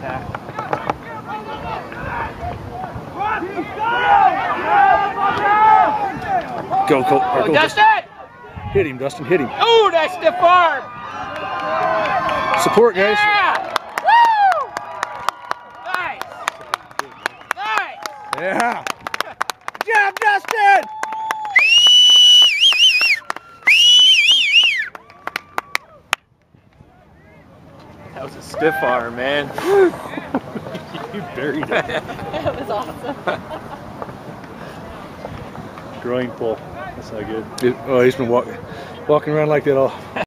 attack. Go, go, or Oh, go. Dustin! Hit him, Dustin. Hit him. Oh, that's the farm! Support, guys. Yeah! Woo! Nice! Nice! Yeah. Good job, Dustin. That was a stiff arm, man. you buried it. That was awesome. Groin pull. That's not good. oh, he's been walking, walking around like that all.